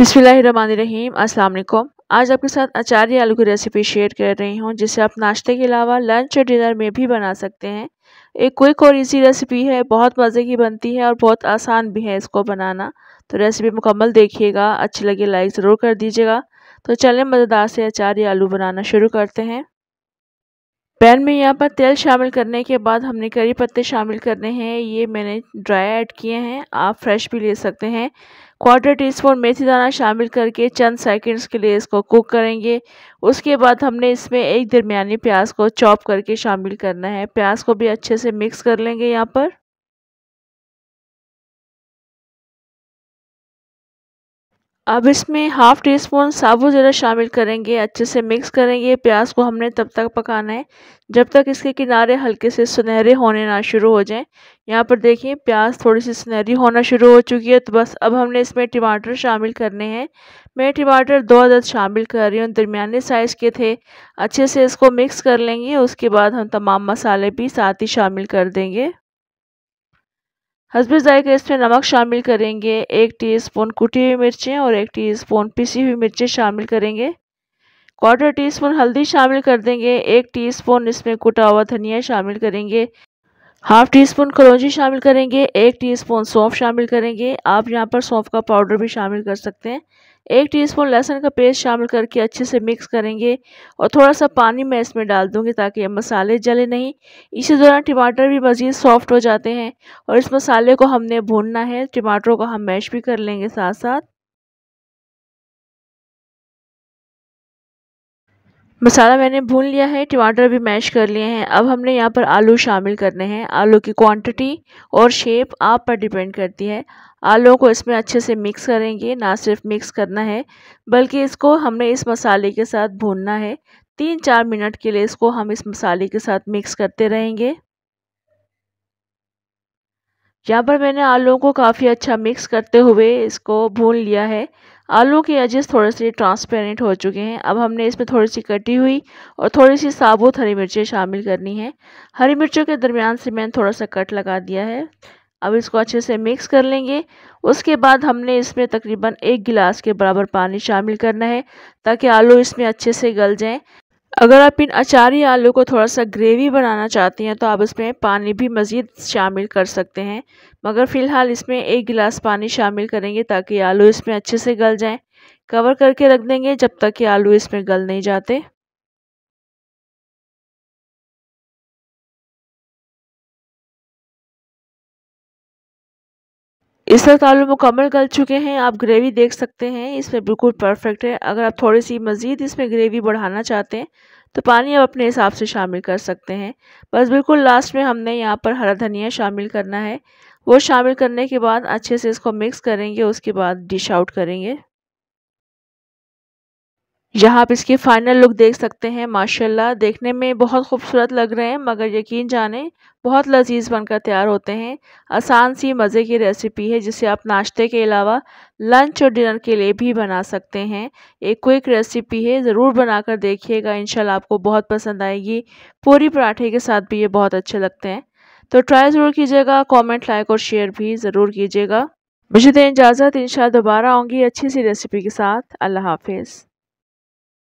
अस्सलाम वालेकुम आज आपके साथ अचारी आलू की रेसिपी शेयर कर रही हूँ, जिसे आप नाश्ते के अलावा लंच और डिनर में भी बना सकते हैं। एक क्विक और इजी रेसिपी है, बहुत मज़े की बनती है और बहुत आसान भी है इसको बनाना। तो रेसिपी मुकम्मल देखिएगा, अच्छी लगे लाइक ज़रूर कर दीजिएगा। तो चलें मज़ेदार से अचारी आलू बनाना शुरू करते हैं। पैन में यहाँ पर तेल शामिल करने के बाद हमने करी पत्ते शामिल करने हैं। ये मैंने ड्राई ऐड किए हैं। आप फ्रेश भी ले सकते हैं। क्वार्टर टी स्पून मेथी दाना शामिल करके चंद सेकंड्स के लिए इसको कुक करेंगे। उसके बाद हमने इसमें एक दरमिया प्याज को चॉप करके शामिल करना है। प्याज को भी अच्छे से मिक्स कर लेंगे यहाँ पर। अब इसमें हाफ़ टी स्पून साबुत ज़रा शामिल करेंगे, अच्छे से मिक्स करेंगे। प्याज को हमने तब तक पकाना है, जब तक इसके किनारे हल्के से सुनहरे होने ना शुरू हो जाएँ। यहाँ पर देखिए, प्याज थोड़ी सी सुनहरी होना शुरू हो चुकी है तो बस अब हमने इसमें टमाटर शामिल करने हैं। मैं टमाटर दो अदद शामिल कर रही हूँ, दरमियाने साइज़ के थे। अच्छे से इसको मिक्स कर लेंगे, उसके बाद हम तमाम मसाले भी साथ ही शामिल कर देंगे। हसब ज़ायका इसमें नमक शामिल करेंगे। एक टीस्पून कुटी हुई मिर्चें और एक टीस्पून पिसी हुई मिर्चें शामिल करेंगे। क्वार्टर टी स्पून हल्दी शामिल कर देंगे। एक टीस्पून इसमें कुटा हुआ धनिया शामिल करेंगे। हाफ़ टी स्पून कलौजी शामिल करेंगे। एक टीस्पून सौंफ शामिल करेंगे। आप यहाँ पर सौंफ का पाउडर भी शामिल कर सकते हैं। एक टीस्पून लहसुन का पेस्ट शामिल करके अच्छे से मिक्स करेंगे और थोड़ा सा पानी मैं इसमें डाल दूँगी ताकि ये मसाले जले नहीं। इसी दौरान टमाटर भी मज़ीद सॉफ्ट हो जाते हैं और इस मसाले को हमने भूनना है। टमाटरों को हम मैश भी कर लेंगे साथ साथ मसाला मैंने भून लिया है, टमाटर भी मैश कर लिए हैं। अब हमने यहाँ पर आलू शामिल करने हैं। आलू की क्वांटिटी और शेप आप पर डिपेंड करती है। आलू को इसमें अच्छे से मिक्स करेंगे, ना सिर्फ़ मिक्स करना है, बल्कि इसको हमने इस मसाले के साथ भूनना है। तीन चार मिनट के लिए इसको हम इस मसाले के साथ मिक्स करते रहेंगे। यहाँ पर मैंने आलू को काफ़ी अच्छा मिक्स करते हुए इसको भून लिया है। आलू के एजेस थोड़े से ट्रांसपेरेंट हो चुके हैं। अब हमने इसमें थोड़ी सी कटी हुई और थोड़ी सी साबुत हरी मिर्चें शामिल करनी है। हरी मिर्चों के दरमियान से मैंने थोड़ा सा कट लगा दिया है। अब इसको अच्छे से मिक्स कर लेंगे। उसके बाद हमने इसमें तकरीबन एक गिलास के बराबर पानी शामिल करना है ताकि आलू इसमें अच्छे से गल जाएँ। अगर आप इन अचारी आलू को थोड़ा सा ग्रेवी बनाना चाहती हैं तो आप इसमें पानी भी मज़ीद शामिल कर सकते हैं। मगर फ़िलहाल इसमें एक गिलास पानी शामिल करेंगे ताकि आलू इसमें अच्छे से गल जाएँ। कवर करके रख देंगे जब तक कि आलू इसमें गल नहीं जाते। इस वक्त आलू मुकम्मल गल चुके हैं, आप ग्रेवी देख सकते हैं, इसमें बिल्कुल परफेक्ट है। अगर आप थोड़ी सी मज़ीद इसमें ग्रेवी बढ़ाना चाहते हैं तो पानी आप अपने हिसाब से शामिल कर सकते हैं। बस बिल्कुल लास्ट में हमने यहाँ पर हरा धनिया शामिल करना है। वो शामिल करने के बाद अच्छे से इसको मिक्स करेंगे, उसके बाद डिश आउट करेंगे। यहाँ आप इसकी फाइनल लुक देख सकते हैं, माशाल्लाह। देखने में बहुत खूबसूरत लग रहे हैं, मगर यकीन जाने, बहुत लजीज बनकर तैयार होते हैं। आसान सी, मज़े की रेसिपी है, जिसे आप नाश्ते के अलावा लंच और डिनर के लिए भी बना सकते हैं। एक क्विक रेसिपी है, ज़रूर बनाकर देखिएगा, इंशाल्लाह आपको बहुत पसंद आएगी। पूरी पराठे के साथ भी ये बहुत अच्छे लगते हैं। तो ट्राई ज़रूर कीजिएगा कॉमेंट लाइक और शेयर भी ज़रूर कीजिएगा। मुझे दें इजाज़त इन दोबारा आऊँगी अच्छी सी रेसिपी के साथ। अल्लाह हाफिज़।